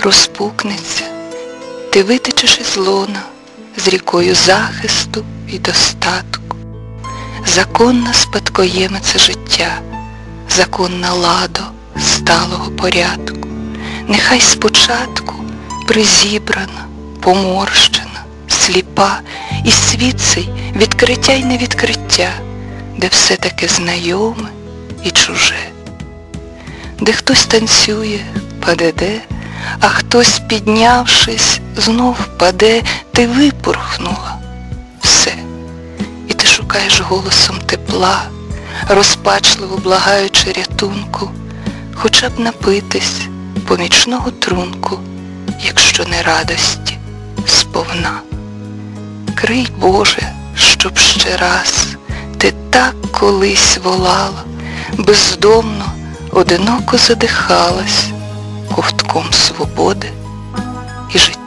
розпукнеться, ти витечеш із лона з рікою захисту і достатку. Законна спадкоємиця життя, законна ладо сталого порядку. Нехай спочатку призібрана, поморщена, сліпа, і світ цей відкриття й невідкриття, де все таке знайоме і чуже. Де хтось танцює, паде де, а хтось, піднявшись, знов паде, ти випорхнула. Все. І ти шукаєш голосом тепла, розпачливо благаючи рятунку, хоча б напитись помічного трунку, якщо не радості, сповна. Крий, Боже, щоб ще раз ти так колись волала, бездомно, одиноко задихалась свободи і життя.